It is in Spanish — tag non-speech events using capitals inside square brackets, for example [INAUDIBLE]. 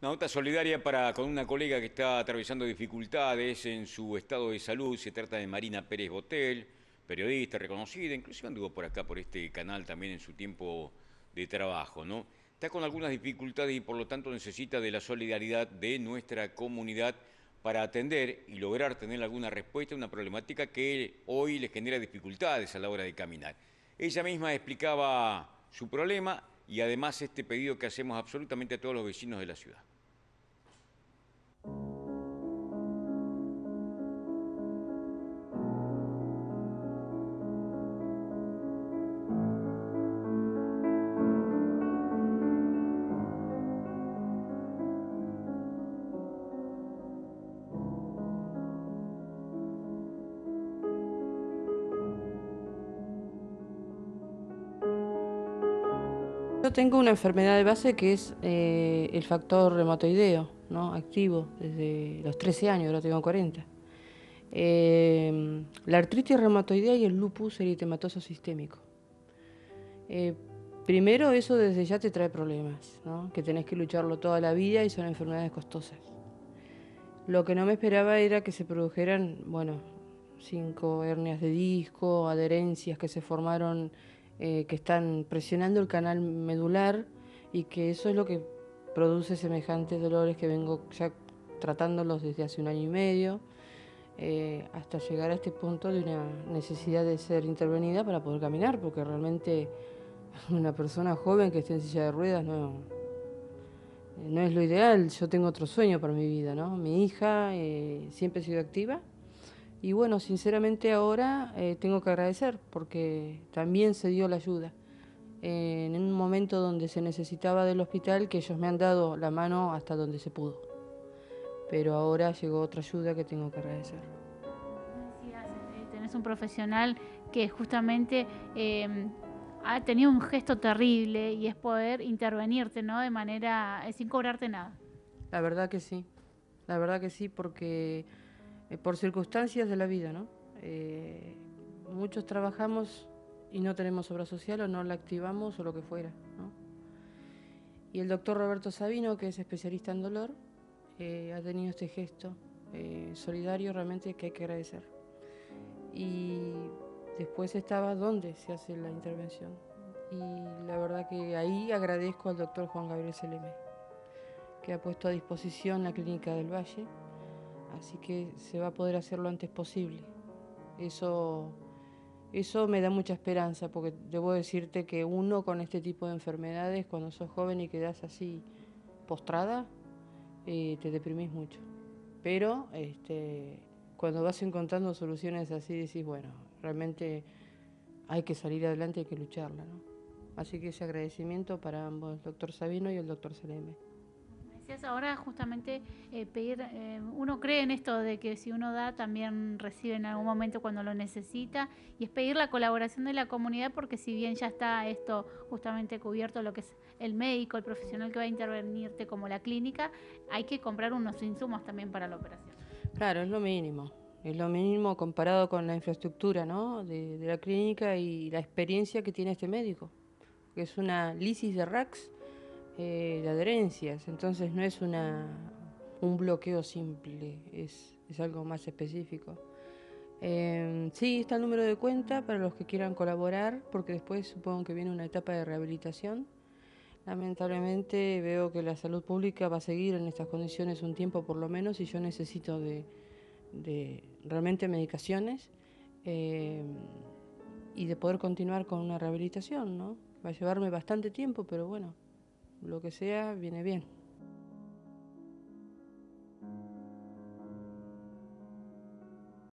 Una nota solidaria para, con una colega que está atravesando dificultades en su estado de salud. Se trata de Marina Pérez Botel, periodista reconocida, inclusive anduvo por acá, por este canal también en su tiempo de trabajo, ¿no? Está con algunas dificultades y por lo tanto necesita de la solidaridad de nuestra comunidad para atender y lograr tener alguna respuesta a una problemática que hoy le genera dificultades a la hora de caminar. Ella misma explicaba su problema y además este pedido que hacemos absolutamente a todos los vecinos de la ciudad. Tengo una enfermedad de base que es eh, el factor reumatoideo, ¿no? activo desde los 13 años, ahora tengo 40. Eh, la artritis reumatoidea y el lupus eritematoso sistémico. Eh, primero, eso desde ya te trae problemas, ¿no? que tenés que lucharlo toda la vida y son enfermedades costosas. Lo que no me esperaba era que se produjeran, bueno, cinco hernias de disco, adherencias que se formaron eh, que están presionando el canal medular y que eso es lo que produce semejantes dolores que vengo ya tratándolos desde hace un año y medio, eh, hasta llegar a este punto de una necesidad de ser intervenida para poder caminar, porque realmente [LAUGHS] una persona joven que esté en silla de ruedas no, no es lo ideal. Yo tengo otro sueño para mi vida, ¿no? Mi hija eh, siempre ha sido activa y bueno, sinceramente ahora eh, tengo que agradecer porque también se dio la ayuda. Eh, en un momento donde se necesitaba del hospital, que ellos me han dado la mano hasta donde se pudo. Pero ahora llegó otra ayuda que tengo que agradecer. Eh, tenés un profesional que justamente ha tenido un gesto terrible y es poder intervenirte, ¿no? De manera, sin cobrarte nada. La verdad que sí, la verdad que sí, porque eh, por circunstancias de la vida, ¿no? Eh, muchos trabajamos y no tenemos obra social o no la activamos o lo que fuera, ¿no? Y el doctor Roberto Sabino, que es especialista en dolor, eh, ha tenido este gesto solidario realmente que hay que agradecer. Y después estaba dónde se hace la intervención. Y la verdad que ahí agradezco al doctor Juan Gabriel Seleme, que ha puesto a disposición la clínica del Valle así que se va a poder hacer lo antes posible. Eso, eso me da mucha esperanza, porque debo decirte que uno con este tipo de enfermedades, cuando sos joven y quedas así postrada, eh, te deprimís mucho. Pero este, cuando vas encontrando soluciones así, decís, bueno, realmente hay que salir adelante, hay que lucharla. ¿no? Así que ese agradecimiento para ambos, el doctor Sabino y el doctor Saleme ahora justamente eh, pedir, eh, uno cree en esto de que si uno da también recibe en algún momento cuando lo necesita y es pedir la colaboración de la comunidad porque si bien ya está esto justamente cubierto lo que es el médico, el profesional que va a intervenirte como la clínica, hay que comprar unos insumos también para la operación. Claro, es lo mínimo. Es lo mínimo comparado con la infraestructura ¿no? de, de la clínica y la experiencia que tiene este médico, que es una lisis de RAX eh, de adherencias, entonces no es una, un bloqueo simple, es, algo más específico. Eh, sí, está el número de cuenta para los que quieran colaborar, porque después supongo que viene una etapa de rehabilitación. Lamentablemente veo que la salud pública va a seguir en estas condiciones un tiempo por lo menos y yo necesito de, realmente medicaciones eh, y de poder continuar con una rehabilitación, ¿no? Va a llevarme bastante tiempo, pero bueno, lo que sea viene bien.